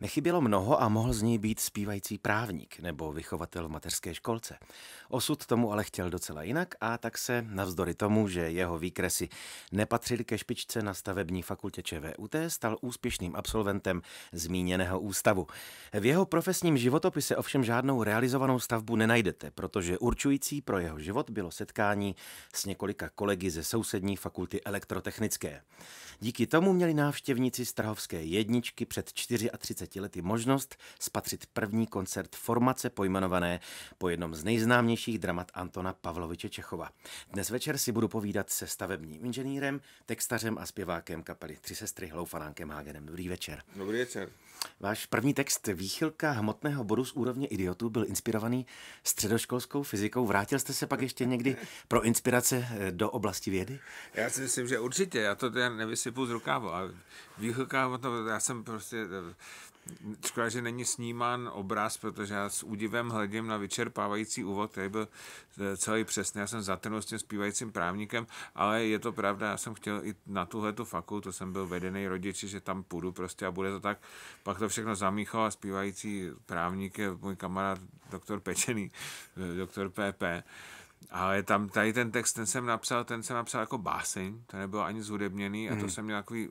Nechybělo mnoho a mohl z něj být zpívající právník nebo vychovatel v mateřské školce. Osud tomu ale chtěl docela jinak a tak se, navzdory tomu, že jeho výkresy nepatřily ke špičce na stavební fakultě ČVUT, stal úspěšným absolventem zmíněného ústavu. V jeho profesním životopise ovšem žádnou realizovanou stavbu nenajdete, protože určující pro jeho život bylo setkání s několika kolegy ze sousední fakulty elektrotechnické. Díky tomu měli návštěvníci Strahovské jedničky před 34 lety možnost spatřit první koncert formace pojmenované po jednom z nejznámějších dramat Antona Pavloviče Čechova. Dnes večer si budu povídat se stavebním inženýrem, textařem a zpěvákem kapely Tři sestry Hloufanánkem Hagenem. Dobrý večer. Dobrý večer. Váš první text Výchylka hmotného bodu z úrovně idiotů byl inspirovaný středoškolskou fyzikou. Vrátil jste se pak ještě někdy pro inspirace eh, do oblasti vědy? Já si myslím, že určitě. Já to nevysypu z rukávu. A výchylka hmotného, já jsem prostě eh, Škoda, že není snímán obraz, protože já s údivem hledím na vyčerpávající úvod, který byl eh, celý přesný. Já jsem zatrnul s tím zpívajícím právníkem, ale je to pravda, já jsem chtěl i na tuhle tu fakultu, jsem byl vedený rodiči, že tam půjdu prostě a bude to tak. Pak to všechno zamíchal a zpívající právník je můj kamarád doktor Pečený, eh, doktor PP. Ale tam tady ten text, ten jsem napsal, ten jsem napsal jako báseň, to nebylo ani zhudebněný a to hmm. jsem měl takový,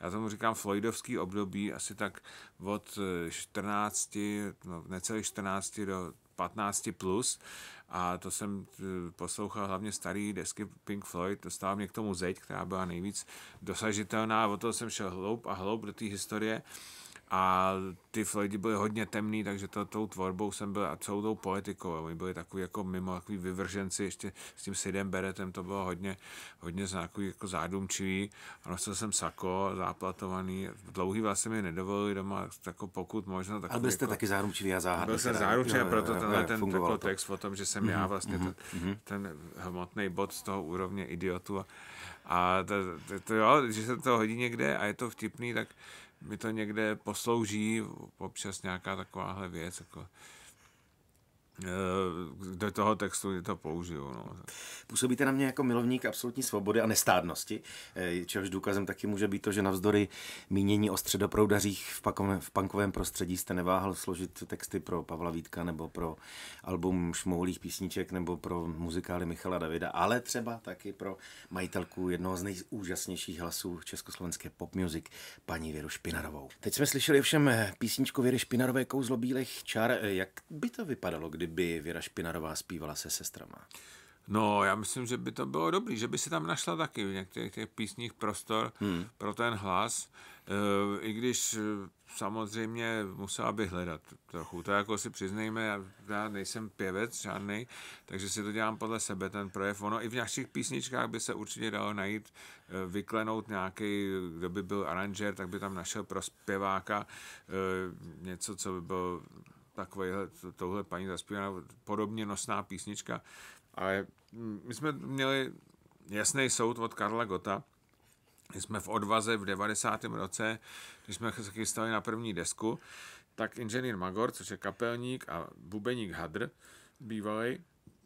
já tomu říkám Floydovský období, asi tak od 14, eh, no necelých 14 do 15 plus. A to jsem eh, poslouchal hlavně starý desky Pink Floyd, dostal mě k tomu zeď, která byla nejvíc dosažitelná. A od toho jsem šel hloub a hloub do té historie a ty Floydy byly hodně temný, takže to, tou tvorbou jsem byl a celou tou poetikou. Oni byli takový jako mimo takový vyvrženci, ještě s tím Sidem Beretem to bylo hodně, hodně znakový jako zádumčivý. A nosil jsem sako, záplatovaný. Dlouhý vlastně mi nedovolili doma, jako pokud možno. Ale byl jste jako, taky zárumčivý a záhadný. Byl jsem zárumčivý, proto jo, tenhle ten jako text o tom, že jsem mm-hmm, já vlastně mm-hmm. ten, mhm. ten hmotný bod z toho úrovně idiotu. A, a to, to, to, jo, že se to hodí někde a je to vtipný, tak mi to někde poslouží, občas nějaká takováhle věc, jako do toho textu to použiju. No. Působíte na mě jako milovník absolutní svobody a nestádnosti, eh, čehož důkazem taky může být to, že navzdory mínění o středoproudařích v, pakovém, v punkovém prostředí jste neváhal složit texty pro Pavla Vítka nebo pro album Šmoulých písniček nebo pro muzikály Michala Davida, ale třeba taky pro majitelku jednoho z nejúžasnějších hlasů československé pop music, paní Věru Špinarovou. Teď jsme slyšeli všem eh, písničku Věry Špinarové Kouzlo bílých čar. Jak by to vypadalo, kdy by Věra Špinarová zpívala se sestrama? No, já myslím, že by to bylo dobrý, že by si tam našla taky v některých těch písních prostor hmm. pro ten hlas, e, i když eh, samozřejmě musela by hledat trochu. To jako si přiznejme, já, já nejsem pěvec žádný, takže si to dělám podle sebe, ten projev. Ono i v našich písničkách by se určitě dalo najít, e, vyklenout nějaký, kdo by byl aranžér, tak by tam našel pro zpěváka e, něco, co by byl takovýhle, touhle paní zaspívaná podobně nosná písnička, ale my jsme měli jasný soud od Karla Gota, my jsme v odvaze v 90. roce, když jsme se chystali na první desku, tak inženýr Magor, což je kapelník a bubeník Hadr, bývalý,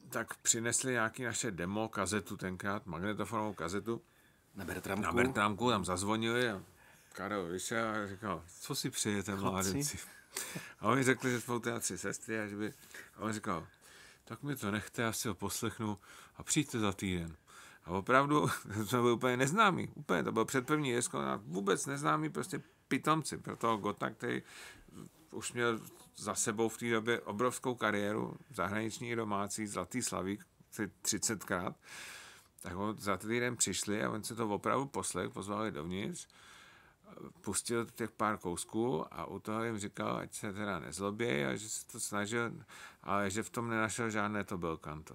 tak přinesli nějaký naše demo, kazetu tenkrát, magnetofonovou kazetu. Na Bertramku? Na Bertramku, tam zazvonili a Karel vyšel a říkal, co si přijete, mládenci? A oni řekli, že jsou teda tři sestry a že by... A on říkal, tak mi to nechte, já si ho poslechnu a přijďte za týden. A opravdu jsme byli úplně neznámí, úplně, to byl před první jesko, vůbec neznámý prostě pitomci pro toho Gota, který už měl za sebou v té době obrovskou kariéru, zahraniční domácí, zlatý slavík, 30krát. Tak on za týden přišli a on se to opravdu poslech, pozvali dovnitř pustil těch pár kousků a u toho jim říkal, ať se teda nezlobí a že se to snažil, ale že v tom nenašel žádné to byl kanto.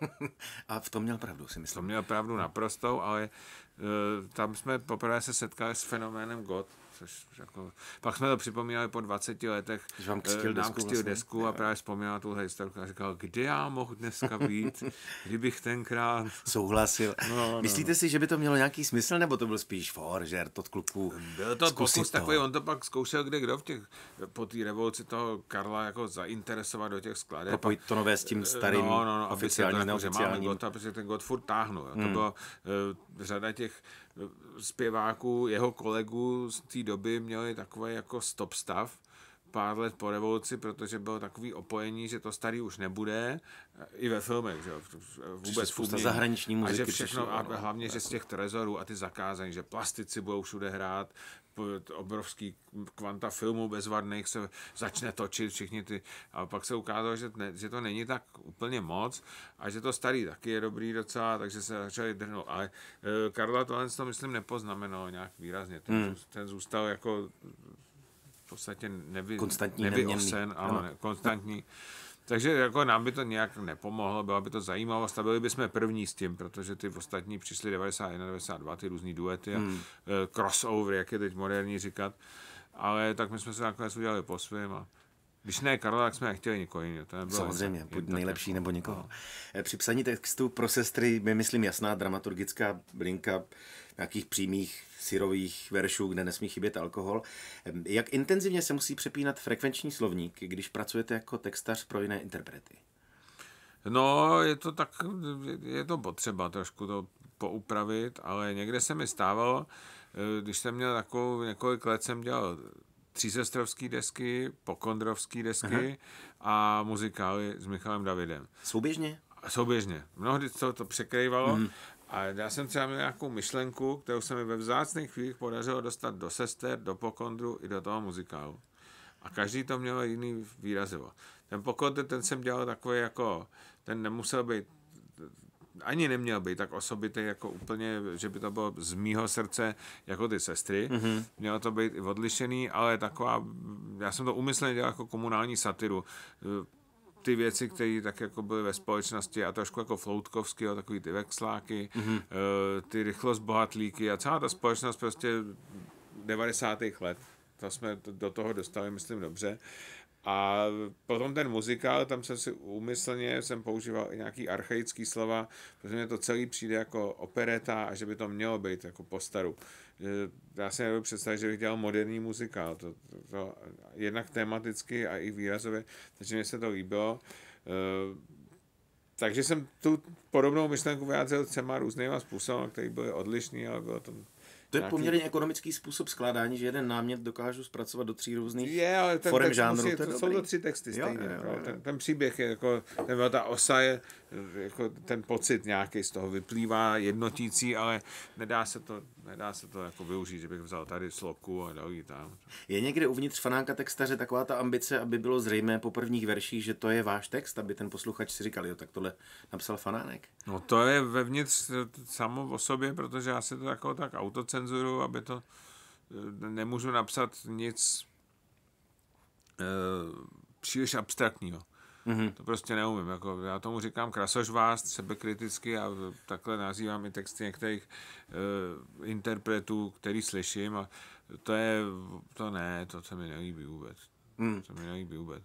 a v tom měl pravdu, si myslím. To měl pravdu naprostou, ale uh, tam jsme poprvé se setkali s fenoménem God, což jako, pak jsme to připomínali po 20 letech, Když vám křtil nám desku, vlastně. desku a právě vzpomínal tuhle historku a říkal, kde já mohl dneska být, kdybych tenkrát... Souhlasil. No, no, Myslíte si, že by to mělo nějaký smysl, nebo to byl spíš for, že to kluků Byl to pokus takový, on to pak zkoušel kde kdo v těch, po té revoluci toho Karla jako zainteresovat do těch skladeb. Propojit to nové s tím starým no, no, no, oficiálním, neoficiálním. Že máme Gota, protože ten God furt táhnul. Hmm. To bylo uh, řada těch zpěváků, jeho kolegů z té doby měli takový jako stop stav, pár let po revoluci, protože bylo takový opojení, že to starý už nebude, i ve filmech, že vůbec spousta zahraniční muziky. A že všechno, a hlavně, že z těch trezorů a ty zakázání, že plastici budou všude hrát, obrovský kvanta filmů bezvadných se začne točit všichni ty, a pak se ukázalo, že, ne, že to není tak úplně moc a že to starý taky je dobrý docela, takže se začali drhnout. Ale e, Karla tohle to myslím nepoznamenalo nějak výrazně. Ten, hmm. ten zůstal jako podstatě nevy, konstantní, nevyosen, ale ne, konstantní. Takže jako nám by to nějak nepomohlo, byla by to zajímavost a byli bychom první s tím, protože ty ostatní přišli 91, 92, ty různý duety a hmm. Eh, crossover, jak je teď moderní říkat. Ale tak my jsme se nakonec udělali po svém a když ne Karla, tak jsme nechtěli nikoho jiného. Samozřejmě, buď nejlepší nebo nikoho. No. Eh, při psaní textu pro sestry je, myslím, jasná dramaturgická linka nějakých přímých syrových veršů, kde nesmí chybět alkohol. Jak intenzivně se musí přepínat frekvenční slovník, když pracujete jako textař pro jiné interprety? No, je to tak, je to potřeba trošku to poupravit, ale někde se mi stávalo, eh, když jsem měl takovou, několik let jsem dělal třísestrovský desky, pokondrovský desky Aha. a muzikály s Michalem Davidem. Souběžně? Souběžně. Mnohdy to, to překrývalo mm. A já jsem třeba měl nějakou myšlenku, kterou se mi ve vzácných chvílích podařilo dostat do sester, do pokondru i do toho muzikálu. A každý to měl jiný výrazivo. Ten pokondr, ten jsem dělal takový jako, ten nemusel být ani neměl být tak osobitý jako úplně, že by to bylo z mýho srdce jako ty sestry. Mm-hmm. Mělo to být i odlišený, ale taková, já jsem to umyslně dělal jako komunální satiru ty věci, které tak jako byly ve společnosti a trošku jako floutkovský, takový ty vexláky, mm-hmm. ty rychlost bohatlíky a celá ta společnost prostě 90. let. To jsme do toho dostali, myslím, dobře. A potom ten muzikál, tam jsem si úmyslně jsem používal i nějaký archaický slova, protože mě to celý přijde jako opereta a že by to mělo být jako postaru já si nebudu představit, že bych dělal moderní muzikál. To, to, to, jednak tematicky a i výrazově, takže mi se to líbilo. Uh, takže jsem tu podobnou myšlenku vyjádřil třema různýma způsoby, který byly odlišný, ale bylo to to je nějaký... poměrně ekonomický způsob skládání, že jeden námět dokážu zpracovat do tří různých je, ale ten forem žánru. Musí, to, to jsou to tři texty stejně. Jo, jo, jo. Ten, ten, příběh je jako, ten, ta osa je, jako ten pocit nějaký z toho vyplývá jednotící, ale nedá se to, nedá se to jako využít, že bych vzal tady sloku a dal ji tam. Je někde uvnitř fanáka textaře taková ta ambice, aby bylo zřejmé po prvních verších, že to je váš text, aby ten posluchač si říkal, jo, tak tohle napsal fanánek? No to je vevnitř samo o sobě, protože já se to jako tak autocenzuru, aby to nemůžu napsat nic e, příliš abstraktního. Mm-hmm. To prostě neumím. Jako, já tomu říkám krasožvást, sebekriticky a takhle nazývám i texty některých uh, interpretů, který slyším a to je, to ne, to se mi nelíbí vůbec. Mm. To se mi nelíbí vůbec.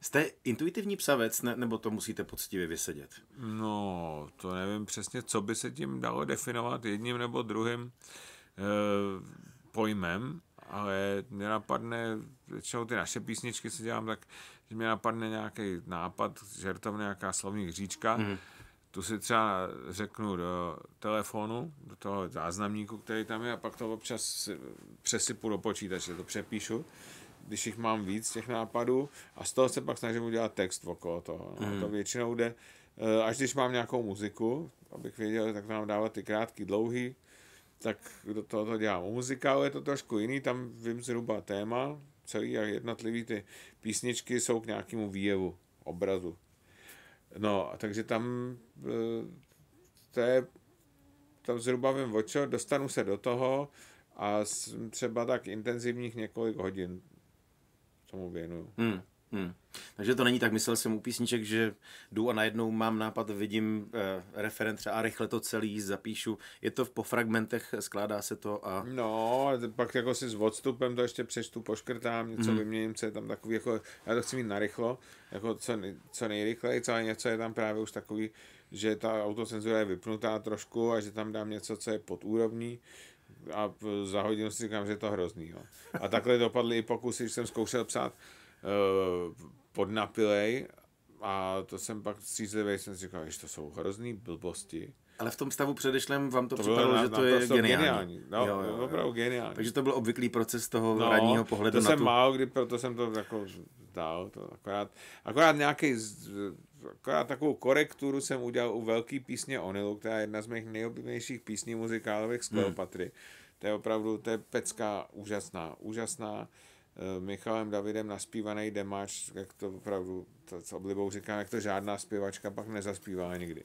Jste intuitivní psavec, ne, nebo to musíte poctivě vysedět? No, to nevím přesně, co by se tím dalo definovat jedním nebo druhým uh, pojmem, ale mě napadne, většinou ty naše písničky se dělám tak, že mě napadne nějaký nápad, žertovně nějaká slovní hříčka, mm. tu si třeba řeknu do telefonu, do toho záznamníku, který tam je, a pak to občas přesypu do počítače, to přepíšu, když jich mám víc těch nápadů a z toho se pak snažím udělat text okolo toho. No. Mm. To většinou jde, eh, až když mám nějakou muziku, abych věděl, tak nám dávat ty krátký, dlouhý, tak do toho to dělám. U muzikálu je to trošku jiný, tam vím zhruba téma, celý a jednotlivý ty písničky jsou k nějakému výjevu, obrazu. No, takže tam e, to je, tam zhruba vím o čo, dostanu se do toho a třeba tak intenzivních několik hodin tomu věnuju. Hmm. Hmm. Takže to není tak, myslel jsem u písniček, že jdu a najednou mám nápad, vidím eh, referent a rychle to celý zapíšu. Je to po fragmentech, skládá se to a... No, pak jako si s odstupem to ještě přečtu, poškrtám, něco hmm. vyměním, co je tam takový, jako, já to chci mít narychlo, jako co, co nejrychleji, co něco je tam právě už takový, že ta autocenzura je vypnutá trošku a že tam dám něco, co je pod úrovní a za hodinu si říkám, že je to hrozný. Jo. A takhle dopadly i pokusy, když jsem zkoušel psát podnapilej a to jsem pak střízlivý, jsem si říkal, že to jsou hrozný blbosti. Ale v tom stavu předešlém vám to, to připadalo, že to je geniální. geniální. No, jo, jo, opravdu geniální. Takže to byl obvyklý proces toho no, radního pohledu to na jsem tu... málo kdy, proto jsem to jako dal. To akorát, akorát nějaký akorát takovou korekturu jsem udělal u velký písně Onilu, která je jedna z mých nejoblíbenějších písní muzikálových z Kleopatry. Hmm. To je opravdu, to je pecka úžasná, úžasná. Eh, Michalem Davidem naspívaný demáč, jak to opravdu, to, s oblibou říkám, jak to žádná zpěvačka pak nezaspívala nikdy.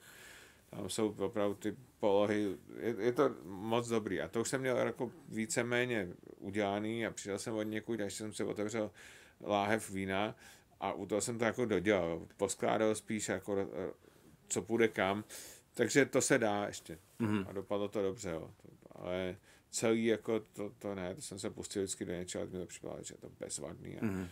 Tam jsou opravdu ty polohy, je, je to moc dobrý. A to už jsem měl jako víceméně udělaný a přišel jsem od někud, až jsem si otevřel láhev vína a u toho jsem to jako dodělal. Poskládal spíš jako eh, co půjde kam. Takže to se dá ještě. Mm-hmm. A dopadlo to dobře, jo. Ale celý jako to, to ne, to jsem se pustil vždycky do něčeho, mi to připadalo, že je to bezvadný. A, mm.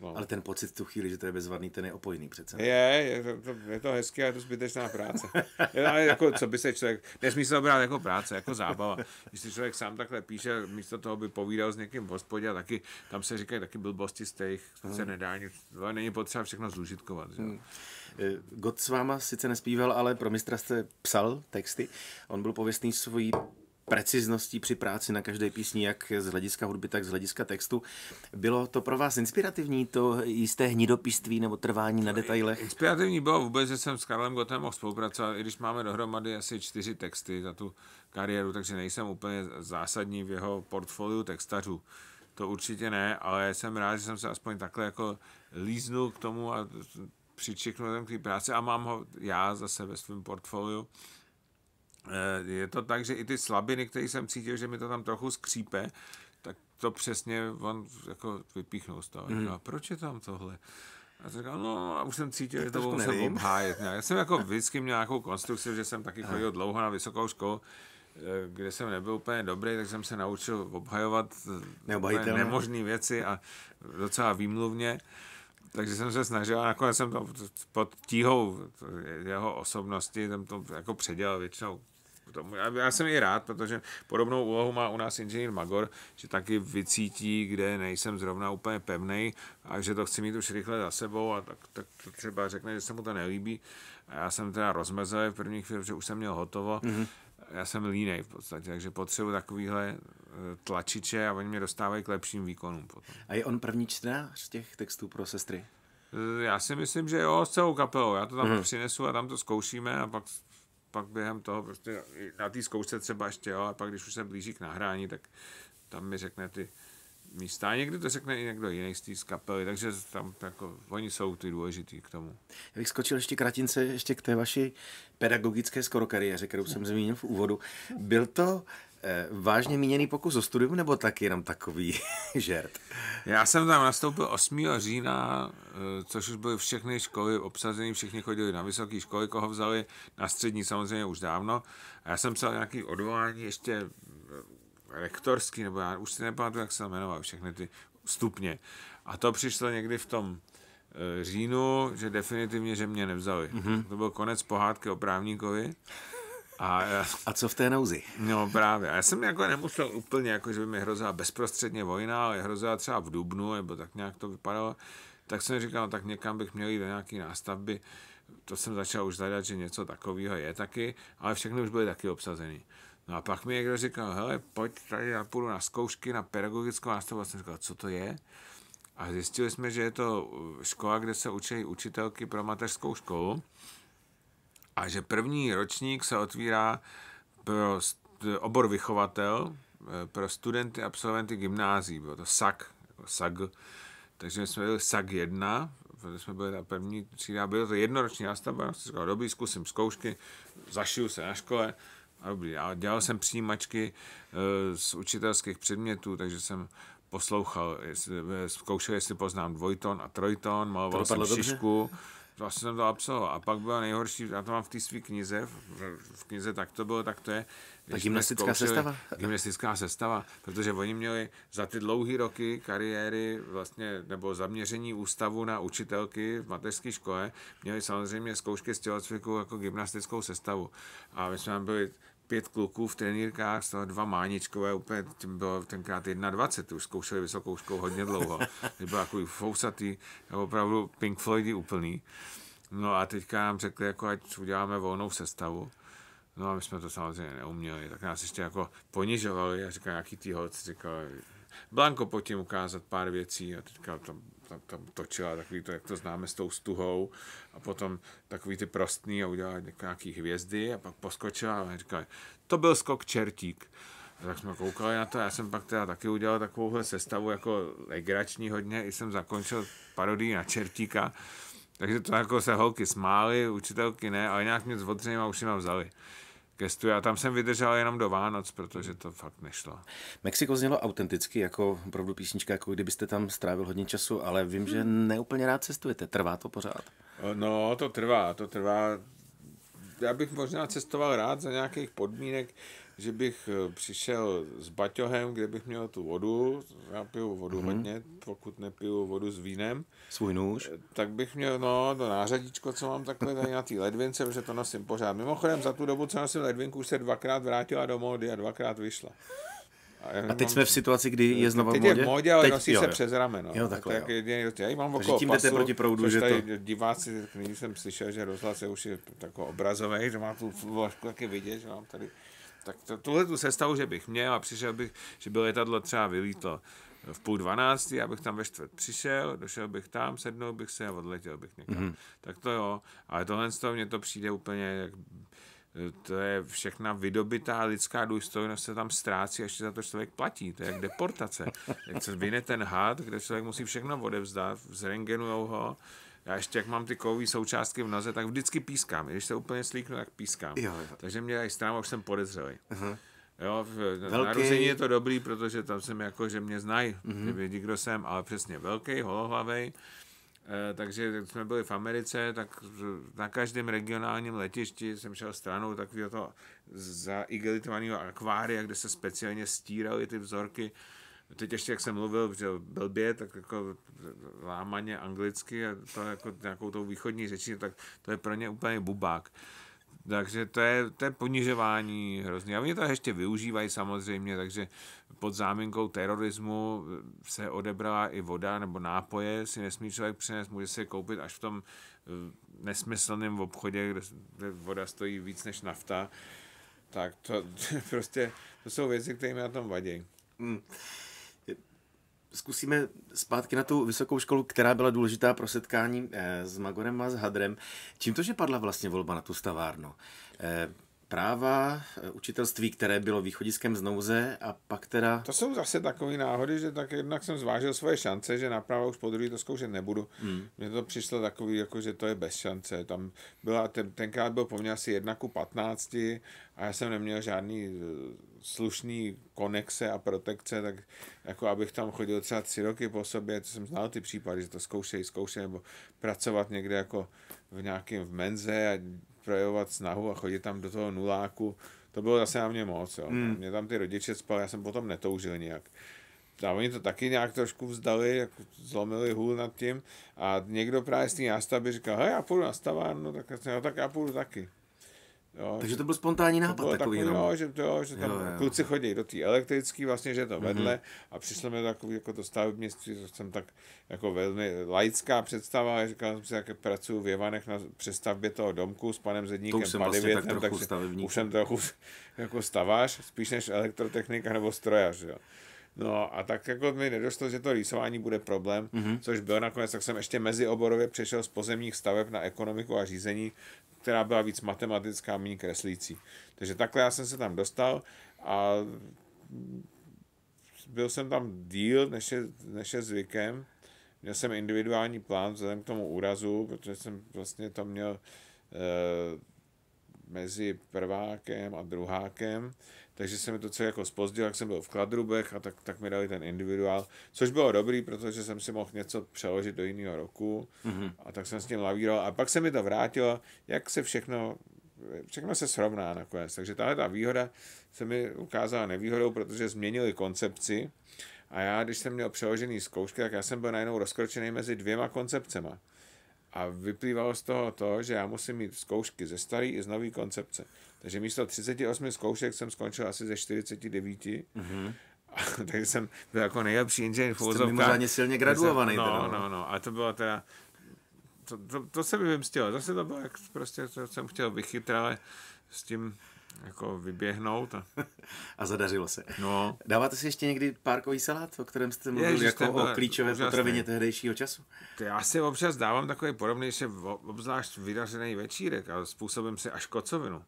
no. Ale ten pocit v tu chvíli, že to je bezvadný, ten je opojný přece. Je, je to, to, je to hezké, ale je to zbytečná práce. je, ale jako, co by se člověk, nesmí se to brát jako práce, jako zábava. Když si člověk sám takhle píše, místo toho by povídal s někým v hospodě a taky, tam se říkají taky blbosti z těch, mm. se nedá nic, není potřeba všechno zlužitkovat. Že? Mm. God s váma sice nespíval, ale pro mistra jste psal texty. On byl pověstný svojí precizností při práci na každé písni, jak z hlediska hudby, tak z hlediska textu. Bylo to pro vás inspirativní, to jisté hnidopiství nebo trvání na detailech? Inspirativní bylo vůbec, že jsem s Karlem Gotem mohl spolupracovat, i když máme dohromady asi čtyři texty za tu kariéru, takže nejsem úplně zásadní v jeho portfoliu textařů. To určitě ne, ale jsem rád, že jsem se aspoň takhle jako líznul k tomu a přičiknul k té práci a mám ho já zase ve svém portfoliu. Eh, je to tak, že i ty slabiny, které jsem cítil, že mi to tam trochu skřípe, tak to přesně on jako vypíchnul z toho. Mm. A proč je tam tohle? A jsem říkal, no a už jsem cítil, že to musím obhájet. Já jsem jako vždycky měl nějakou konstrukci, že jsem taky chodil dlouho na vysokou školu, eh, kde jsem nebyl úplně dobrý, tak jsem se naučil obhajovat nemožné věci a docela výmluvně. Takže jsem se snažil a nakonec jsem to pod tíhou jeho osobnosti jsem to jako předělal většinou tomu. Já, jsem i rád, protože podobnou úlohu má u nás inženýr Magor, že taky vycítí, kde nejsem zrovna úplně pevný a že to chci mít už rychle za sebou a tak, tak to třeba řekne, že se mu to nelíbí. A já jsem teda rozmezl v první chvíli, že už jsem měl hotovo. Mm-hmm. Já jsem línej v podstatě, takže potřebuji takovýhle eh, tlačiče a oni mě dostávají k lepším výkonům potom. A je on první čtenář těch textů pro sestry? Eh, já si myslím, že jo, s celou kapelou. Já to tam mm. přinesu a tam to zkoušíme a pak pak během toho prostě na té zkoušce třeba ještě, jo, a pak když už se blíží k nahrání, tak tam mi řekne ty místa. A někdy to řekne i někdo jiný z té kapely, takže tam jako, oni jsou ty důležitý k tomu. Já bych skočil ještě kratince ještě k té vaší pedagogické skoro kariéře, kterou jsem zmínil v úvodu. Byl to vážně míněný pokus o studium, nebo taky jenom takový žert? Já jsem tam nastoupil 8. října, eh, což už byly všechny školy obsazené, všichni chodili na vysoké školy, koho vzali, na střední samozřejmě už dávno. A já jsem psal nějaký odvolání ještě eh, rektorský, nebo já už si nepamatuju, jak se to jmenoval, všechny ty stupně. A to přišlo někdy v tom říjnu, že definitivně, že mě nevzali. Mm-hmm. To byl konec pohádky o právníkovi. A, a co v té nouzi? No právě. Já jsem jako nemusel úplně, jako, že by mi hrozila bezprostředně vojna, ale hrozila třeba v Dubnu, nebo tak nějak to vypadalo. Tak jsem říkal, no, tak někam bych měl jít do nějaké nástavby. To jsem začal už zadat, že něco takového je taky, ale všechny už byly taky obsazený. No a pak mi někdo říkal, hele, pojď tady, já půjdu na zkoušky, na pedagogickou nástavbu. A jsem říkal, co to je? A zjistili jsme, že je to škola, kde se učí učitelky pro mateřskou školu a že první ročník se otvírá pro obor vychovatel eh, pro studenty, absolventy gymnází. Bylo to SAG, SAG. Takže jsme byli SAG 1, protože jsme byli ta první třída. Bylo to jednoroční nástavba, jsem říkal, dobrý, zkusím zkoušky, zašiju se na škole. A dobrý, a dělal jsem přijímačky eh, z učitelských předmětů, takže jsem poslouchal, jestli, eh, zkoušel, jestli poznám dvojton a trojton, maloval jsem šišku. Dobře vlastně jsem to absolvoval. A pak bylo nejhorší, já to mám v té své knize, v, v knize tak to bylo, tak to je. Ta gymnastická sestava? Gymnastická sestava, protože oni měli za ty dlouhé roky kariéry vlastně, nebo zaměření ústavu na učitelky v mateřské škole, měli samozřejmě zkoušky z tělocviku jako gymnastickou sestavu. A my jsme tam byli pět kluků v trenýrkách, z toho dva máničkové, úplně tím bylo tenkrát 21, už zkoušeli vysokou školu hodně dlouho. Ty byl takový fousatý, opravdu Pink Floydy úplný. No a teďka nám řekli, jako ať uděláme volnou sestavu. No a my jsme to samozřejmě neuměli, tak nás ještě jako ponižovali a říkal nějaký tý holci, říkal, Blanko, pojď jim ukázat pár věcí a teďka tam, tam, tam točila takový to, jak to známe s tou stuhou a potom takový ty prostný a udělala nějaký hvězdy a pak poskočila a říkala, to byl skok čertík. A tak jsme koukali na to, já jsem pak teda taky udělal takovouhle sestavu jako legrační hodně, i jsem zakončil parodii na čertíka, takže to jako se holky smály, učitelky ne, ale nějak mě s odřenýma ušima vzali gestu. Já tam jsem vydržel jenom do Vánoc, protože to fakt nešlo. Mexiko znělo autenticky, jako opravdu písnička, jako kdybyste tam strávil hodně času, ale vím, že neúplně rád cestujete. Trvá to pořád? No, to trvá, to trvá. Já bych možná cestoval rád za nějakých podmínek, že bych eh, přišel s baťohem, kde bych měl tu vodu, já piju vodu mm-hmm. hodně, pokud nepiju vodu s vínem. Svůj nůž? Eh, tak bych měl, no, to nářadíčko, co mám takhle tady na té ledvince, protože to nosím pořád. Mimochodem, za tu dobu, co nosím ledvinku, už se dvakrát vrátila do módy a dvakrát vyšla. A, a teď mám, jsme v situaci, kdy je znovu v modě? Teď je v modě, ale teď, nosí jo, se jo. přes rameno. Jo, takhle, tak jo. Jediný, já mám okolo tím jdete proti proudu, že to... diváci, když jsem slyšel, že rozhlas je už je jako obrazový, že má tu vložku taky vidět, že mám tady tak to, tuhle tu sestavu, že bych měl a přišel bych, že by letadlo třeba vylítlo v půl dvanáctý, abych tam ve čtvrt přišel, došel bych tam, sednul bych se a odletěl bych někam. Mm-hmm. Tak to jo, ale tohle z toho mně to přijde úplně jak to je všechna vydobitá lidská důstojnost se tam ztrácí a ještě za to člověk platí. To je jak deportace. Jak se vyne ten had, kde člověk musí všechno odevzdat, zrengenujou ho, já ještě, jak mám ty kovové součástky v noze, tak vždycky pískám. Když se úplně slíknu, tak pískám. Jo, jo. Takže mě i strám, už jsem podezřelý. Uh-huh. Jo, v velký... narození je to dobrý, protože tam jsem jako, že mě znají, uh-huh. že vědí, kdo jsem, ale přesně velký, holohlavej. E, takže jak jsme byli v Americe, tak na každém regionálním letišti jsem šel stranou takového to zaigelitovaného akvária, kde se speciálně stíraly ty vzorky teď ještě, jak jsem mluvil že blbě, tak jako lámaně anglicky a to jako nějakou tou východní řečí, tak to je pro ně úplně bubák. Takže to je, to je ponižování hrozně. A oni to ještě využívají samozřejmě, takže pod záminkou terorismu se odebrala i voda nebo nápoje, si nesmí člověk přinést, může si je koupit až v tom eh, nesmyslném obchodě, kde, kde voda stojí víc než nafta. Tak to, to prostě, to jsou věci, které mi na tom vadí. Hmm zkusíme zpátky na tu vysokou školu, která byla důležitá pro setkání eh, s Magorem a s Hadrem. Čím to, že padla vlastně volba na tu stavárnu? Práva, eh, učitelství, které bylo východiskem z nouze a pak teda... To jsou zase takové náhody, že tak jednak jsem zvážil svoje šance, že naprava už po druhý to zkoušet nebudu. Hmm. Mně to přišlo takový, jako, že to je bez šance. Tam byla, ten, tenkrát byl po mně asi jedna ku 15 a já jsem neměl žádný eh, slušný konexe a protekce, tak jako abych tam chodil třeba tři roky po sobě, to jsem znal ty případy, že to zkoušej, zkoušej, nebo pracovat někde jako v nějakém v menze a projevovat snahu a chodit tam do toho nuláku, to bylo zase na mě moc. Jo. Hmm. Mě tam ty rodiče spali, já jsem potom netoužil nějak. A oni to taky nějak trošku vzdali, jako zlomili hůl nad tím a někdo právě z té nástavby říkal, hej, já půjdu na stavárnu, tak, no, tak já půjdu taky. Jo, Takže to byl spontánní nápad to takový, takový no, že, to, že tam jo, jo. kluci chodí do té elektrické, vlastně, že to vedle mm-hmm. a přišlo mi takový jako to stavebnictví, že jsem tak jako velmi laická představa, a říkal jsem si, jak pracuji v Jevanech na přestavbě toho domku s panem Zedníkem to Padevětem, vlastně takže stavebník. už jsem trochu jako stavář, spíš než elektrotechnika nebo strojař, jo. No a tak jako mi nedošlo, že to rýsování bude problém, mm-hmm. což bylo nakonec, tak jsem ještě mezi oborově přešel z pozemních staveb na ekonomiku a řízení, která byla víc matematická, méně kreslící. Takže takhle já jsem se tam dostal a byl jsem tam díl, než je, než je zvykem. Měl jsem individuální plán vzhledem k tomu úrazu, protože jsem vlastně to měl e, mezi prvákem a druhákem takže se mi to celé jako spozdil, jak jsem byl v Kladrubech a tak, tak mi dali ten individuál, což bylo dobrý, protože jsem si mohl něco přeložit do jiného roku mm-hmm. a tak jsem s tím lavíroval a pak se mi to vrátilo, jak se všechno, všechno se srovná nakonec, takže tahle ta výhoda se mi ukázala nevýhodou, protože změnili koncepci a já, když jsem měl přeložený zkoušky, tak já jsem byl najednou rozkročený mezi dvěma koncepcema. A vyplývalo z toho to, že já musím mít zkoušky ze staré i z nové koncepce. Takže místo 38 zkoušek jsem skončil asi ze 49. Mm-hmm. takže jsem byl jako nejlepší inženýr v Jste mimořádně silně graduovaný. No, no, no, no. A to bylo teda, to, to, to se mi vymstilo. Zase to bylo, jak prostě to jsem chtěl vychytrat, ale s tím jako vyběhnout. A, a zadařilo se. No. Dáváte si ještě někdy párkový salát, o kterém jste mluvil jako o klíčové úžasný. potravině tehdejšího času? Já si občas dávám takový podobný, že obzvlášť vydařený večírek a způsobím si až kocovinu.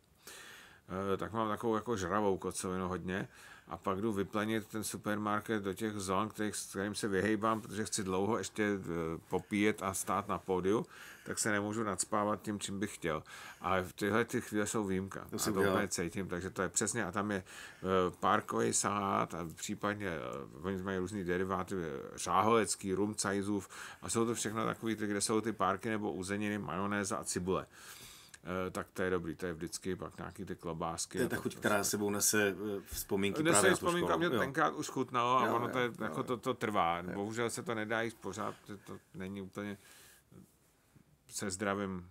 E, tak mám takovou jako žravou kocovinu hodně a pak jdu vyplenit ten supermarket do těch zón, kterých, s kterým se vyhejbám, protože chci dlouho ještě e, popíjet a stát na pódiu, tak se nemůžu nadspávat tím, čím bych chtěl. Ale v tyhle ty chvíle jsou výjimka. To a to úplně cítím, takže to je přesně. A tam je uh, parkový salát a případně, oni mají různý deriváty, řáholecký, rum, cajzův a jsou to všechno takové, kde jsou ty párky nebo uzeniny, majonéza a cibule. Eh, tak to je dobrý, to je vždycky pak nějaký ty klobásky. To je ta chuť, která sebou nese eh, vzpomínky nese právě vzpomínka, mě jo. tenkrát už chutnalo a jo, ono to, je, jo, jako jo. To, to trvá. Jo. Bohužel se to nedá jíst pořád, to není úplně se zdravím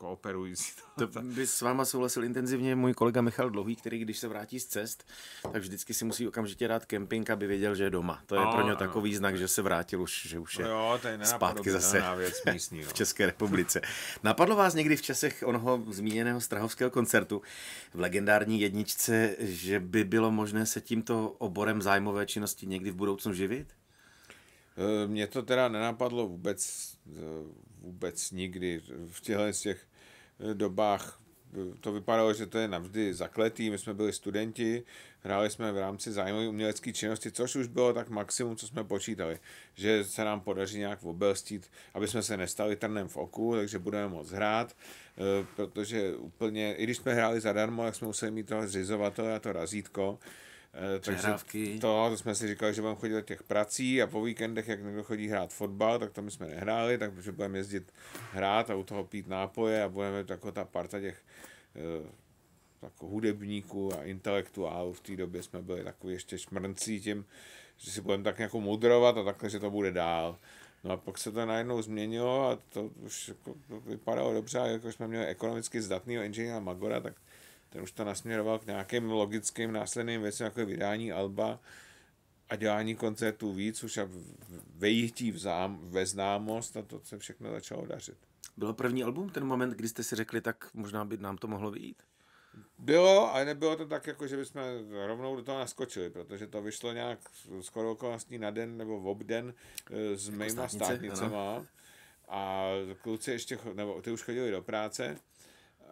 kooperující. To by s váma souhlasil intenzivně můj kolega Michal Dlouhý, který když se vrátí z cest, tak vždycky si musí okamžitě dát kemping, aby věděl, že je doma. To je no, pro ně takový znak, že se vrátil už, že už je no jo, zpátky zase věc místní, v České republice. Napadlo vás někdy v časech onoho zmíněného strahovského koncertu v legendární jedničce, že by bylo možné se tímto oborem zájmové činnosti někdy v budoucnu živit? Eh, mně to teda nenapadlo vůbec, eh, vůbec nikdy v těchto z těch dobách. To vypadalo, že to je navždy zakletý, my jsme byli studenti, hráli jsme v rámci zájmové umělecké činnosti, což už bylo tak maximum, co jsme počítali, že se nám podaří nějak obelstít, aby jsme se nestali trnem v oku, takže budeme moct hrát, protože úplně, i když jsme hráli zadarmo, tak jsme museli mít toho zřizovatele a to razítko, Eh, takže to, to jsme si říkali, že budeme chodit do těch prací a po víkendech, jak někdo chodí hrát fotbal, tak to my jsme nehráli, tak protože budeme jezdit hrát a u toho pít nápoje a budeme jako ta parta těch jako hudebníků a intelektuálů v té době jsme byli takový ještě šmrncí tím, že si budeme tak jako mudrovat a takhle, že to bude dál. No a pak se to najednou změnilo a to už jako, to vypadalo dobře, a jako jsme měli ekonomicky zdatného inženýra Magora, tak ten už to nasměroval k nějakým logickým následným věcem, jako vydání Alba a dělání koncertů víc, už a vejítí v zám, ve známost a to se všechno začalo dařit. Bylo první album ten moment, kdy jste si řekli, tak možná by nám to mohlo vyjít? Bylo, ale nebylo to tak, jako že bychom rovnou do toho naskočili, protože to vyšlo nějak skoro okolností na den nebo v obden eh, s jako mýma státnicema. Ano. A kluci ještě, nebo ty už chodili do práce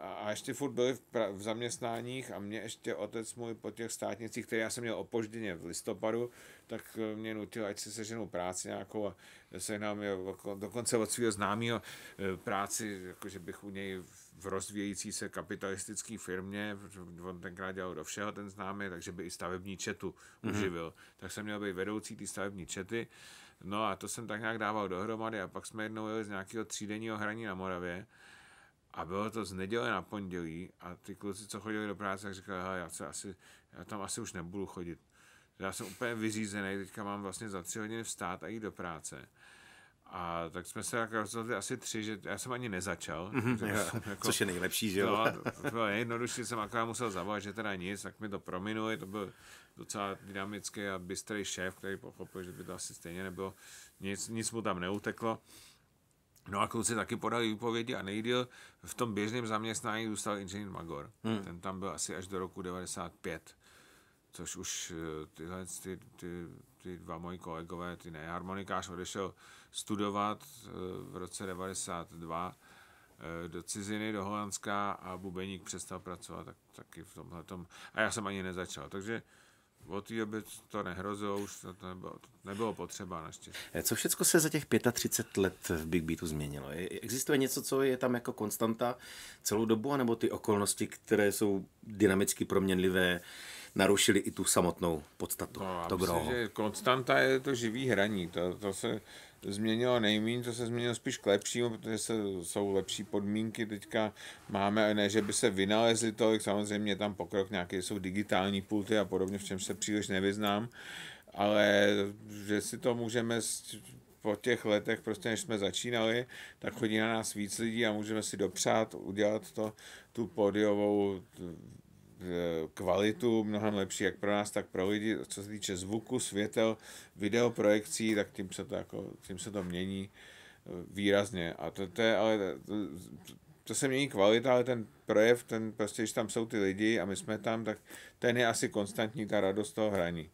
a ještě furt byli v, pra- v zaměstnáních a mě ještě otec můj po těch státnicích, které já jsem měl opožděně v listopadu, tak eh, mě nutil, ať si seženu práci nějakou a sehnal mě dokonce od svého známého eh, práci, jakože bych u něj v rozvíjející se kapitalistické firmě, on tenkrát dělal do všeho ten známý, takže by i stavební četu mm-hmm. uživil. Tak jsem měl být vedoucí té stavební čety, no a to jsem tak nějak dával dohromady a pak jsme jednou jeli z nějakého třídenního hraní na Moravě a bylo to z neděle na pondělí a ty kluci, co chodili do práce, tak říkali, já, se asi, já tam asi už nebudu chodit. Já jsem úplně vyřízený, teďka mám vlastně za tři hodiny vstát a jít do práce. A tak jsme se tak rozhodli asi tři, že já jsem ani nezačal. Mm-hmm, jako, což je nejlepší, že jo? No, bylo nejjednodušší, jsem akorát musel zavolat, že teda nic, tak mi to prominuli, to byl docela dynamický a bystrý šéf, který pochopil, že by to asi stejně nebylo, nic, nic mu tam neuteklo. No a kluci taky podali výpovědi a nejdíl v tom běžném zaměstnání zůstal inženýr Magor. Hmm. Ten tam byl asi až do roku 95, což už eh, tyhle ty, ty, ty dva moji kolegové, ty ne, harmonikář odešel studovat eh, v roce 92 eh, do ciziny, do Holandska a bubeník přestal pracovat tak, taky v tomhle tom. A já jsem ani nezačal. Takže od té doby to nehrozilo, už to nebylo, to nebylo potřeba naštěstí. Eh, co všechno se za těch 35 let v Big Beatu změnilo? Existuje něco, co je tam jako konstanta celou dobu, anebo ty okolnosti, které jsou dynamicky proměnlivé, narušily i tu samotnou podstatu? No, to myslím, že konstanta je to živý hraní. To, to se změnilo nejméně, to se změnilo spíš k lepšímu, protože se, jsou lepší podmínky teďka. Máme, ne, že by se vynalezli tolik, samozřejmě tam pokrok nějaký, jsou digitální pulty a podobně, v čem se příliš nevyznám, ale že si to můžeme po těch letech, prostě než jsme začínali, tak chodí na nás víc lidí a můžeme si dopřát udělat to, tu podiovou kvalitu mnohem lepší, jak pro nás, tak pro lidi, co se týče zvuku, světel, videoprojekcí, tak tím se to, jako, tím se to mění eh, výrazně. A to, to je ale to se mění kvalita, ale ten projev, ten prostě, když tam jsou ty lidi a my jsme tam, tak ten je asi konstantní, ta radost toho hraní.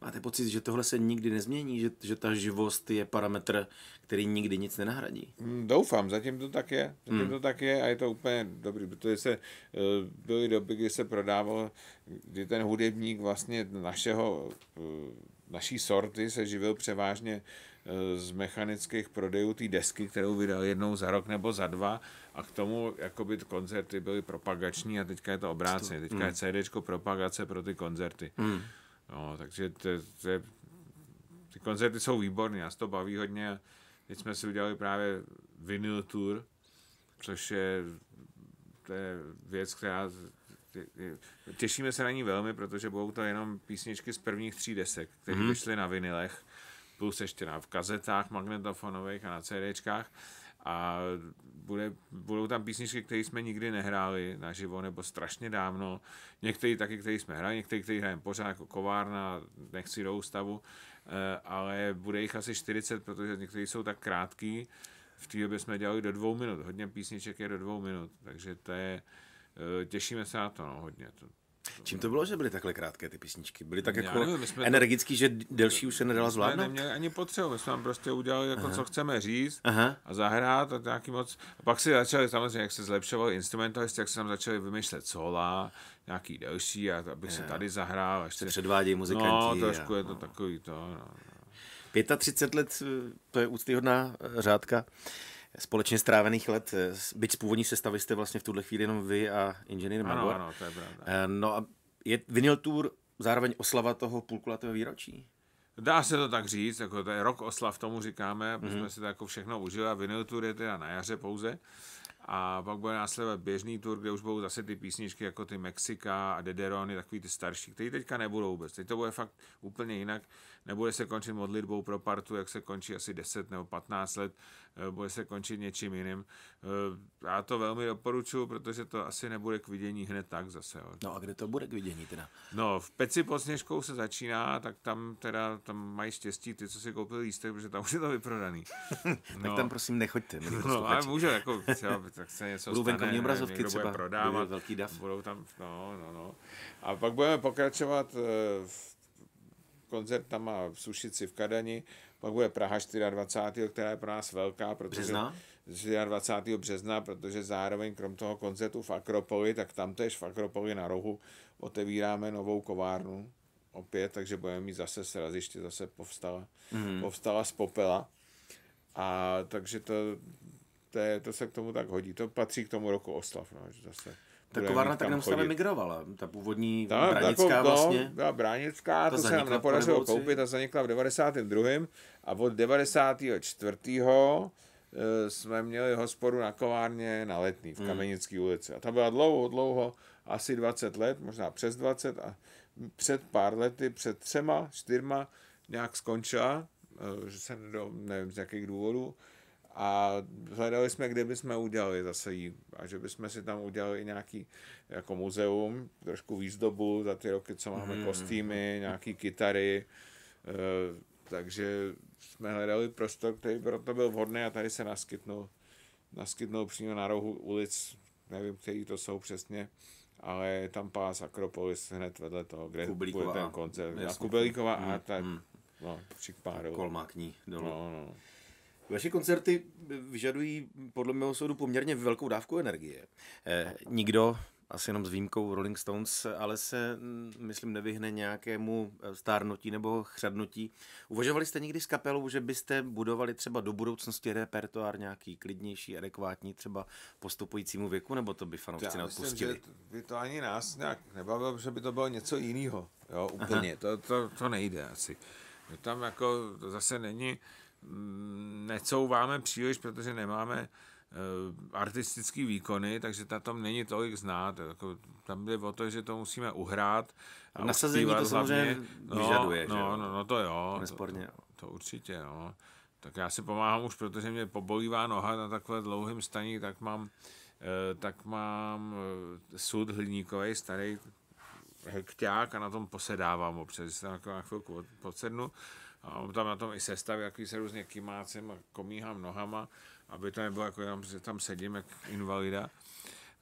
Máte pocit, že tohle se nikdy nezmění, že, že ta živost je parametr, který nikdy nic nenahradí? Hmm, doufám, zatím to tak je. Zatím hmm. to tak je a je to úplně dobrý, protože se eh, byly doby, kdy se prodával, kdy ten hudebník vlastně našeho, eh, naší sorty se živil převážně eh, z mechanických prodejů té desky, kterou vydal jednou za rok nebo za dva a k tomu jakoby koncerty byly propagační a teďka je to obráceně. Teďka je hmm. CDčko propagace pro ty koncerty. Hmm. No, takže to, to je, ty koncerty jsou výborné, nás to baví hodně. Teď jsme si udělali právě vinyl tour, což je, to je věc, která těšíme se na ní velmi, protože budou to jenom písničky z prvních tří desek, které mm-hmm. vyšly na vinylech, plus ještě na v kazetách magnetofonových a na CDčkách a bude, budou tam písničky, které jsme nikdy nehráli naživo nebo strašně dávno. Některé taky, které jsme hráli, některé, které hrajeme pořád jako kovárna, nechci do ústavu, eh, ale bude jich asi 40, protože některé jsou tak krátký. V té době jsme dělali do dvou minut, hodně písniček je do dvou minut, takže to je, eh, těšíme se na to no, hodně. To, Čím to bylo, že byly takhle krátké ty písničky? Byly tak jako nevím, energický, to... že delší už se nedala zvládnout? Ne, neměli ani potřebu, my jsme tam prostě udělali, jako, co chceme říct Aha. a zahrát a nějaký moc. A pak si začali, samozřejmě, jak se zlepšovali instrumentalisti, jak se tam začali vymýšlet sola, nějaký delší, a abych se tady zahrál. Ještě... Se předvádějí muzikanti. No, trošku a... je to takový to. No, no. 35 let, to je úctyhodná eh, řádka společně strávených let, eh, byť z původní sestavy jste vlastně v tuhle chvíli jenom vy a inženýr Magor. Ano, ano, to je pravda. Eh, no a je vinyl tour zároveň oslava toho půlkulatého výročí? Dá se to tak říct, jako to je rok oslav, tomu říkáme, mm-hmm. jsme si to jako všechno užili a vinyl tour je teda na jaře pouze. A pak bude následovat běžný tour, kde už budou zase ty písničky jako ty Mexika a Dederony, takový ty starší, které teďka nebudou vůbec. Teď to bude fakt úplně jinak. Nebude se končit modlitbou pro partu, jak se končí asi 10 nebo 15 let, eh, bude se končit něčím jiným. Eh, já to velmi doporučuji, protože to asi nebude k vidění hned tak zase. Jo. No a kde to bude k vidění teda? No, v Peci pod Sněžkou se začíná, tak tam teda tam mají štěstí ty, co si koupili lístek, protože tam už je to vyprodaný. No. tak tam prosím nechoďte. No, ale může, jako, třeba, tak se něco Budou venkovní obrazovky třeba, bude prodávat, velký dav. Budou tam, no, no, no. A pak budeme pokračovat eh, v koncert tam má v Sušici v Kadani, pak bude Praha 24. která je pro nás velká, protože března? 24. března, protože zároveň krom toho koncertu v Akropoli, tak tam tež v Akropoli na rohu otevíráme novou kovárnu opět, takže budeme mít zase sraziště, zase povstala, mm. povstala z popela. A takže to, to, je, to se k tomu tak hodí. To patří k tomu roku oslav. No, že zase ta kovárna tak neustále migrovala. Ta původní ta, Bránická jako, vlastně. Ta Bránická, to se nám nepodařilo koupit, ta zanikla v 92. A od 94. Eh, jsme měli hospodu na kovárně na Letný v hmm. Kamenické hmm. ulici. A ta byla dlouho, dlouho, asi 20 let, možná přes 20 a před pár lety, před třema, čtyřma nějak skončila, eh, že se nevím z jakých důvodů, a hledali jsme, kde bychom udělali zase jí a že bychom si tam udělali nějaký jako muzeum, trošku výzdobu za ty roky, co máme mm. kostýmy, nějaký kytary, e, takže jsme hledali prostor, který pro to byl vhodný a tady se naskytnul, naskytnul přímo na rohu ulic, nevím, který to jsou přesně, ale je tam pás Akropolis hned vedle toho, kde Kubelíková, bude ten koncert. A Kubelíková a ta, mm. no. Kolmákní dolů. No, no. Vaše koncerty vyžadují podle mého soudu poměrně velkou dávku energie. Eh, nikdo, asi jenom s výjimkou Rolling Stones, ale se, mm, myslím, nevyhne nějakému eh, stárnutí nebo chřadnutí. Uvažovali jste někdy s kapelou, že byste budovali třeba do budoucnosti repertoár nějaký klidnější, adekvátní třeba postupujícímu věku, nebo to by fanoušci neodpustili? Myslím, že by to ani nás nějak nebavilo, že by to bylo něco jiného. Jo, úplně. To, to, to nejde asi. Tam jako to zase není necouváme příliš, protože nemáme uh, artistický výkony, takže ta tam není tolik znát. Jako, tam jde o to, že to musíme uhrát. A Nasazení to samozřejmě no, vyžaduje, no, že no, no, no, to jo. Nesporně. To, to, určitě, jo. Tak já si pomáhám už, protože mě pobolívá noha na takhle dlouhém staní, tak mám, uh, tak mám uh, sud hliníkový, starý hekťák a na tom posedávám občas, když se na chvilku podsednu A mám tam na tom i sestavy, jaký se různě kymácem a komíhám nohama, aby to nebylo jako jenom, že tam sedím jak invalida.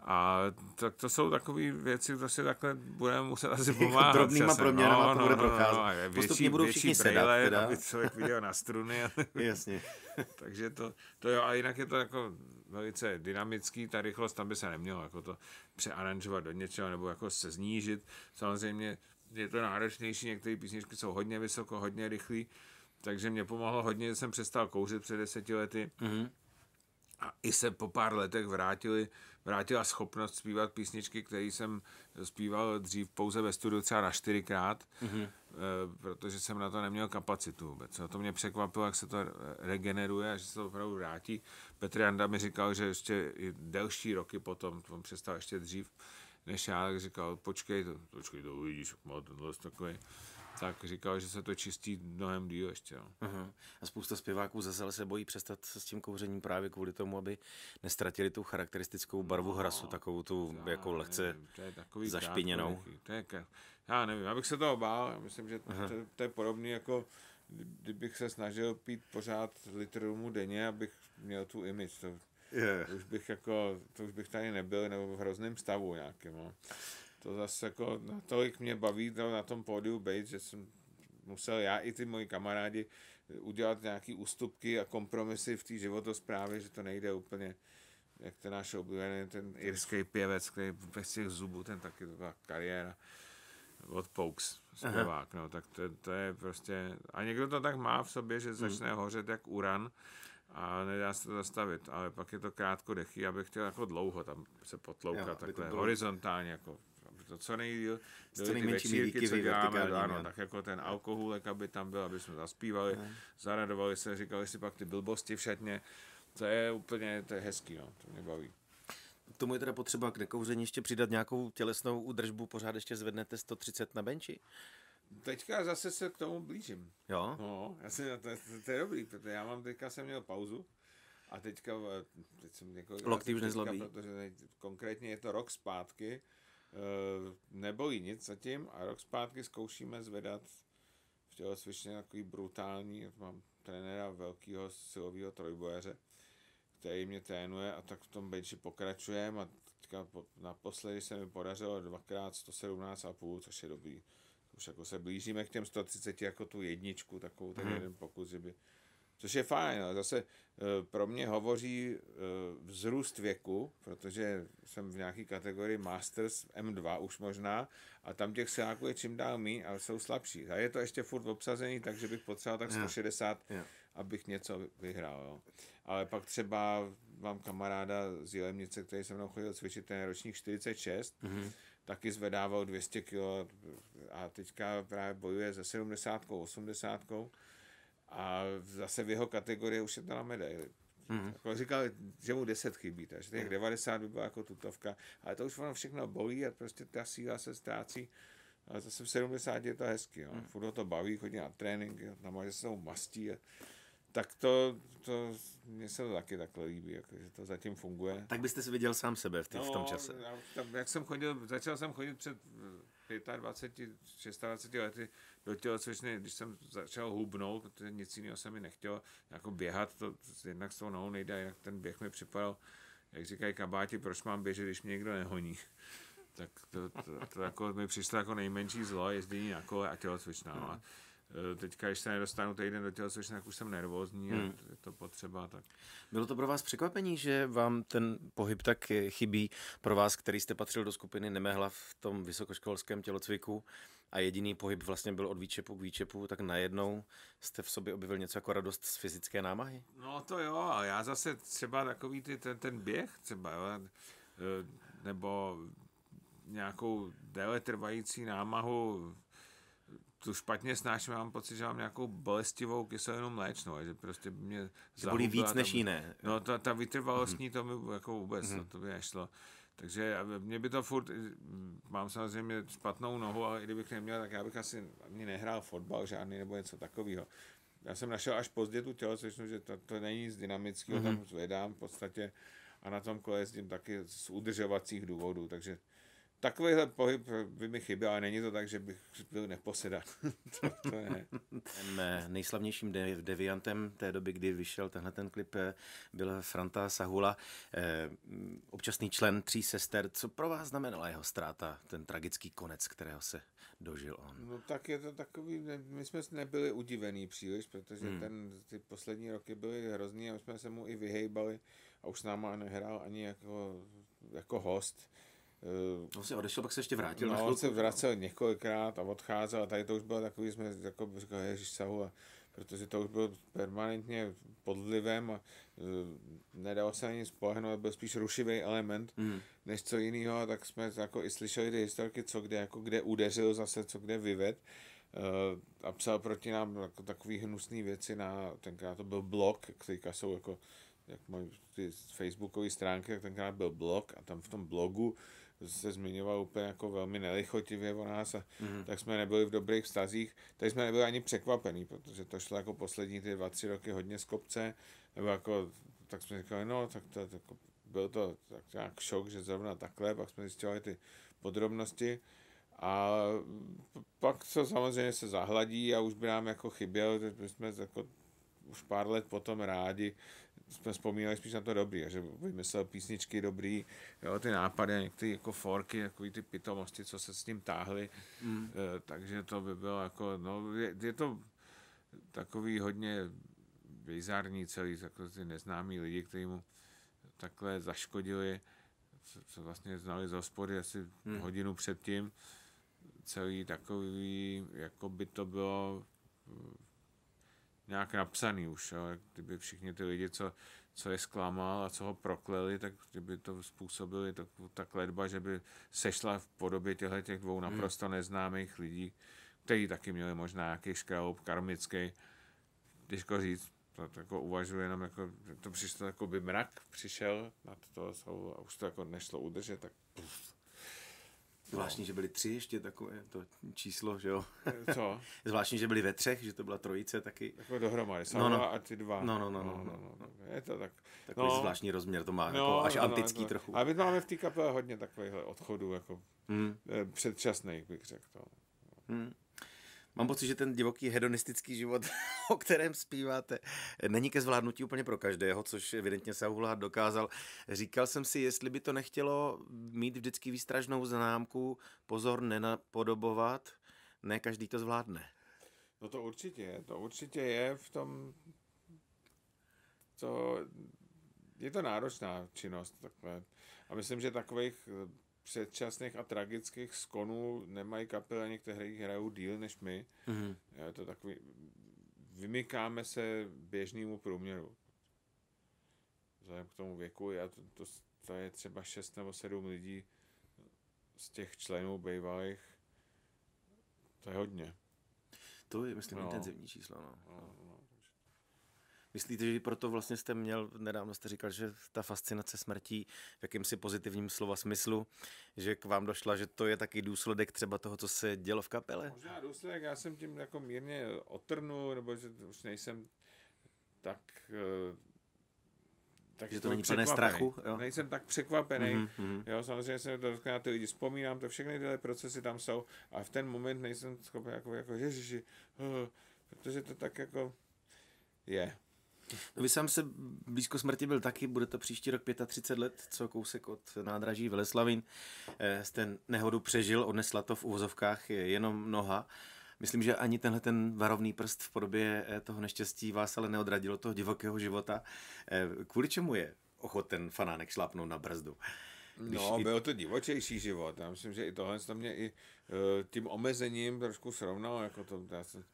A to, to jsou takové věci, to si takhle budeme muset asi pomáhat. Drobnýma proměnama no, to bude no, procházet. No, no, Postupně budou všichni sedat. Teda. Aby člověk viděl na struny. Jasně. Takže to, to jo, a jinak je to jako velice dynamický, ta rychlost tam by se nemělo jako to přearanžovat do něčeho nebo jako se znížit. Samozřejmě je to náročnější, některé písničky jsou hodně vysoko, hodně rychlý, takže mě pomohlo hodně, že jsem přestal kouřit před deseti lety. Mm-hmm. A i se po pár letech vrátili, vrátila schopnost zpívat písničky, které jsem zpíval dřív pouze ve studiu třeba na čtyřikrát, mm-hmm. protože jsem na to neměl kapacitu vůbec. A to mě překvapilo, jak se to regeneruje a že se to opravdu vrátí. Petr Janda mi říkal, že ještě delší roky potom, on přestal ještě dřív, než já, tak říkal, počkej, to, počkej, to uvidíš, má tenhle takový tak říkal, že se to čistí mnohem díl ještě. No. Uh-huh. A spousta zpěváků zase se bojí přestat s tím kouřením právě kvůli tomu, aby nestratili tu charakteristickou barvu no, hrasu, takovou tu jako lehce nevím, to je takový zašpiněnou. To je, já nevím, abych se toho bál, já myslím, že uh-huh. to, to je podobné jako kdybych se snažil pít pořád litr rumu denně, abych měl tu image. To, yeah. to, už bych jako, to už bych tady nebyl, nebo v hrozném stavu nějakým. No to zase jako natolik mě baví to na tom pódiu být, že jsem musel já i ty moji kamarádi udělat nějaký ústupky a kompromisy v té životosprávě, že to nejde úplně jak ten náš oblíbený, ten irský pěvec, který bez těch zubů, ten taky to byla kariéra od Pokes, zpěvák, no, tak to, to, je prostě, a někdo to tak má v sobě, že začne hmm. hořet jak uran a nedá se to zastavit, ale pak je to krátko dechy, abych chtěl jako dlouho tam se potloukat, takhle horizontálně, jako to co nejdíl, byly ty večírky, co děláme, ano, tak jako ten alkoholek, aby tam byl, aby jsme zaspívali, ne. zaradovali se, říkali si pak ty blbosti v šatně, to je úplně, to je hezký, no, to mě baví. K tomu je teda potřeba k nekouření ještě přidat nějakou tělesnou údržbu, pořád ještě zvednete 130 na benči? Teďka zase se k tomu blížím. Jo? No, já si, to, to, to, je dobrý, protože já mám, teďka jsem měl pauzu a teďka, teď jsem několik Lokty už nezlobí. Protože konkrétně je to rok zpátky, Eh, nebojí nic zatím a rok zpátky zkoušíme zvedat v tělocvičně takový brutální, mám trenéra velkého silového trojbojaře, který mě trénuje a tak v tom benchi pokračujeme a teďka naposledy se mi podařilo dvakrát 117,5, což je dobrý. Už jako se blížíme k těm 130 jako tu jedničku, takovou ten hmm. jeden pokus, že by Což je fajn, ale zase eh, pro mě hovoří eh, vzrůst věku, protože jsem v nějaké kategorii Masters M2 už možná a tam těch siláků je čím dál míň, ale jsou slabší. A je to ještě furt obsazený, takže bych potřeboval tak 160, yeah. abych něco vyhrál. Jo. Ale pak třeba mám kamaráda z Jilemnice, který se mnou chodil cvičit, ten ročník 46, mm-hmm. Taky zvedával 200 kg a teďka právě bojuje se 70 80 a zase v jeho kategorii už je to na medaili. Mm. Jako říkal, že mu 10 chybí, takže těch 90 by byla jako tutovka, ale to už ono všechno bolí a prostě ta síla se ztrácí. Ale zase v 70 je to hezky, jo. Mm. furt to baví, chodí na trénink, tam že se mastí. A, tak to, to, mně se to taky takhle líbí, jako, že to zatím funguje. Tak byste si viděl sám sebe v, tý, no, v tom no, čase. Já, tam, jak jsem chodil, začal jsem chodit před 25, 26 lety do tělocvičny, když jsem začal hubnout, protože nic jiného se mi nechtělo, jako běhat, to jednak s tou nohou nejde, jinak ten běh mi připadal, jak říkají kabáti, proč mám běžet, když mě někdo nehoní. Tak to, to, to, to jako mi přišlo jako nejmenší zlo, jezdění na kole a tělocvičná. No. A e, teďka, když se nedostanu týden do tělocvičny, tak už jsem nervózní hmm. a je to potřeba. Tak. Bylo to pro vás překvapení, že vám ten pohyb tak chybí pro vás, který jste patřil do skupiny Nemehla v tom vysokoškolském tělocviku? a jediný pohyb vlastně byl od výčepu k výčepu, tak najednou jste v sobě objevil něco jako radost z fyzické námahy? No to jo, a já zase třeba takový ty, ten, ten běh třeba, jo, e, nebo nějakou déle trvající námahu, tu špatně snáším, mám pocit, že mám nějakou bolestivou kyselinu mléčnou, že prostě mě zahubila. víc než jiné. No ta, ta vytrvalostní, mm-hmm. to mi jako vůbec, mm-hmm. no, to by nešlo. Takže mě by to furt, mám samozřejmě špatnou nohu, ale i kdybych neměl, tak já bych asi ani nehrál fotbal žádný nebo něco takového. Já jsem našel až pozdě tu tělocvičnu, že to, to není nic dynamického, mm-hmm. tam zvedám v podstatě a na tom kole jezdím taky z udržovacích důvodů, takže Takovýhle pohyb by mi chyběl, ale není to tak, že bych byl neposedat. to, to. Ten eh, nejslavnějším de- deviantem té doby, kdy vyšel tenhle ten klip, eh, byl Franta Sahula, eh, občasný člen tří sester. Co pro vás znamenala jeho ztráta, ten tragický konec, kterého se dožil on? No tak je to takový, my jsme nebyli udivení příliš, protože hmm. ten, ty poslední roky byly hrozný a my jsme se mu i vyhejbali a už s náma nehrál ani jako, jako host On se odešel, pak se ještě vrátil. No, on se vracel několikrát a odcházel a tady to už bylo takový, jsme jako říkali, ježiš sahu, a, protože to už bylo permanentně pod vlivem a uh, nedalo se ani spolehnout, byl spíš rušivý element, mm. než co jiného, tak jsme jako i slyšeli ty historky, co kde, jako kde udeřil zase, co kde vyved uh, a psal proti nám jako takový hnusný věci na, tenkrát to byl blog, který jsou jako jak mají ty facebookové stránky, tak tenkrát byl blog a tam v tom blogu se zmiňoval úplně jako velmi nelichotivě o nás, a mm. tak jsme nebyli v dobrých vztazích, tak jsme nebyli ani překvapení, protože to šlo jako poslední ty dva, tři roky hodně z kopce, nebo jako, tak jsme říkali, no, tak to, to jako, byl to tak nějak šok, že zrovna takhle, pak jsme zjistili ty podrobnosti, a pak to samozřejmě se zahladí a už by nám jako chyběl, že jsme jako už pár let potom rádi jsme vzpomínali spíš na to dobrý, že vymyslel písničky dobrý, jo, ty nápady, některé jako forky, jako ty pitomosti, co se s ním táhly, mm. e, takže to by bylo jako, no, je, je to takový hodně bizarní celý, jako ty neznámí lidi, kteří mu takhle zaškodili, co, co vlastně znali z hospody asi mm. hodinu předtím, celý takový, jako by to bylo nějak napsaný už, jo? kdyby všichni ty lidi, co, co je zklamal a co ho prokleli, tak kdyby to způsobili tak, ta kledba, že by sešla v podobě těchto těch dvou hmm. naprosto neznámých lidí, kteří taky měli možná nějaký škrálob karmický, těžko říct, to, to jako uvažuji jenom jako, to přišlo jako by mrak přišel na to a už to jako nešlo udržet, tak puf, Zvláštní, že byli tři ještě takové to číslo, že jo? Co? Zvláštní, že byli ve třech, že to byla trojice taky. Jako dohromady, no, no. a ty dva. No, no, no, no, no, no, no. Je to tak. Takový no. zvláštní rozměr to má, no, jako až no, antický no, trochu. A my máme v té kapele hodně takovýchhle odchodů, jako hmm. předčasných, bych řekl. To. Hmm. Mám pocit, že ten divoký hedonistický život, o kterém zpíváte, není ke zvládnutí úplně pro každého, což evidentně Sauhulát dokázal. Říkal jsem si, jestli by to nechtělo mít vždycky výstražnou známku, pozor, nenapodobovat, ne každý to zvládne. No to určitě, to určitě je v tom, to, je to náročná činnost takhle. A myslím, že takových předčasných a tragických skonů nemají kapely, které hrajou díl než my. Mm-hmm. Je to takový, vymykáme se běžnému průměru. Vzhledem k tomu věku, já to, to, to je třeba 6 nebo 7 lidí z těch členů bývalých. To je hodně. To je, myslím, no. intenzivní číslo. No. No, no. Myslíte, že proto vlastně jste měl, nedávno jste říkal, že ta fascinace smrtí v jakýmsi pozitivním slova smyslu, že k vám došla, že to je taky důsledek třeba toho, co se dělo v kapele? Možná důsledek, já jsem tím jako mírně otrnu, nebo že už nejsem tak eh, tak že to není plné strachu? Jo? Nejsem tak překvapený. Mm-hmm. Jo, samozřejmě jsem to na ty lidi vzpomínám, to všechny tyhle procesy tam jsou a v ten moment nejsem schopen jako, jako ježiši, uh, protože to tak jako je. No vy sám se blízko smrti byl taky, bude to příští rok 35 let, co kousek od nádraží Veleslavín. Eh, jste nehodu přežil, odnesla to v uvozovkách jenom noha. Myslím, že ani tenhle ten varovný prst v podobě eh, toho neštěstí vás ale neodradilo toho divokého života. Eh, kvůli čemu je ochoten fanánek šlápnout na brzdu? Když no, i... byl to divočejší život. Já myslím, že i tohle to mě i tím omezením trošku srovnalo. Jako to, já jsem,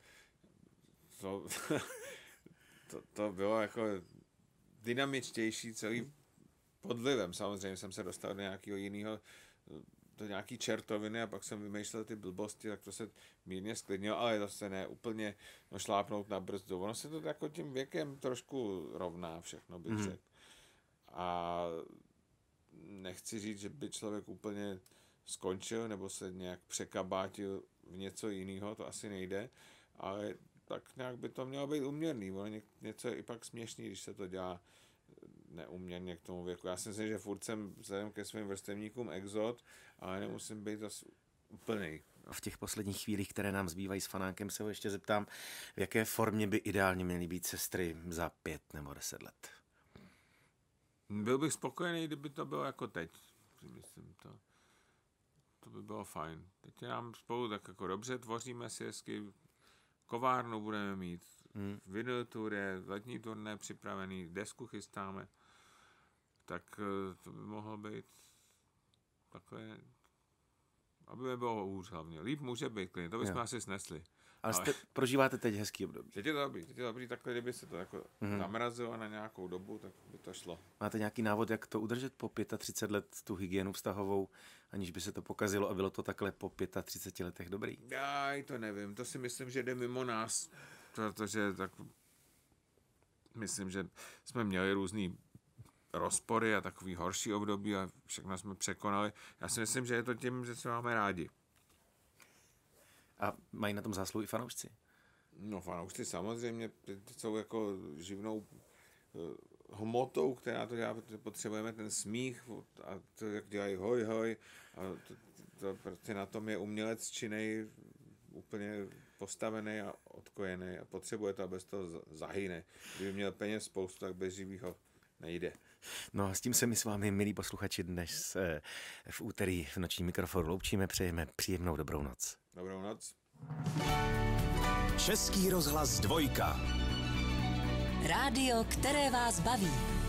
to, to, to bylo jako dynamičtější celý pod vlivem. Samozřejmě jsem se dostal do nějakého jiného do nějaký čertoviny a pak jsem vymýšlel ty blbosti, tak to se mírně sklidnilo, ale zase ne úplně no, šlápnout na brzdu. Ono se to jako tím věkem trošku rovná všechno, bych mm. řekl. A nechci říct, že by člověk úplně skončil nebo se nějak překabátil v něco jiného, to asi nejde, ale tak nějak by to mělo být uměrný. Ono něco je i pak směšný, když se to dělá neuměrně k tomu věku. Já si myslím, že furt jsem vzhledem ke svým vrstevníkům exot, ale nemusím být zase úplný. V těch posledních chvílích, které nám zbývají s fanákem, se ho ještě zeptám, v jaké formě by ideálně měly být sestry za pět nebo deset let? Byl bych spokojený, kdyby to bylo jako teď. Myslím to. To by bylo fajn. Teď je nám spolu tak jako dobře, tvoříme si hezky, kovárnu budeme mít, hmm. vinyl tour je, letní turné připravený, desku chystáme, tak eh, to by mohlo být takové, aby bylo hůř hlavně. Líp může být klidně, to bychom jo. asi snesli. Ale, jste, prožíváte teď hezký období. Teď je to dobrý, teď je to dobrý, takhle kdyby se to jako mm-hmm. zamrazilo na nějakou dobu, tak by to šlo. Máte nějaký návod, jak to udržet po 35 let, tu hygienu vztahovou, aniž by se to pokazilo a bylo to takhle po 35 letech dobrý? Já to nevím, to si myslím, že jde mimo nás, protože tak myslím, že jsme měli různý rozpory a takový horší období a všechno jsme překonali. Já si myslím, že je to tím, že se máme rádi. A mají na tom zásluhu i fanoušci? No fanoušci samozřejmě jsou jako živnou eh, hmotou, která to dělá, protože potřebujeme ten smích a to, jak dělají hoj, hoj. A to, to, prostě na tom je umělec činej úplně postavený a odkojený a potřebuje to, aby to zahyne. Kdyby měl peněz spoustu, tak bez živého nejde. No a s tím se my s vámi, milí posluchači, dnes eh, v úterý v noční mikrofonu loučíme. Přejeme příjemnou dobrou noc. Dobrou noc. Český rozhlas dvojka. Rádio, které vás baví.